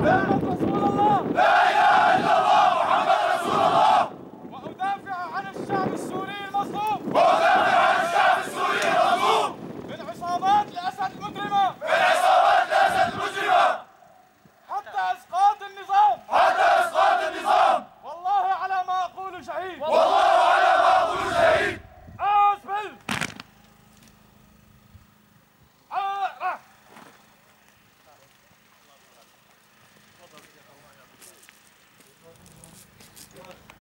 محمد رسول الله لا إله إلا الله محمد رسول الله. وأدافع عن الشعب السوري المصري.